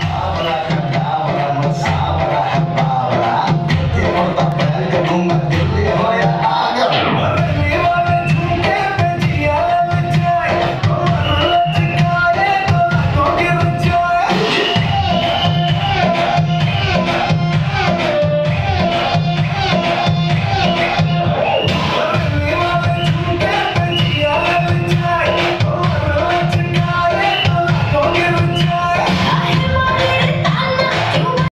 Abra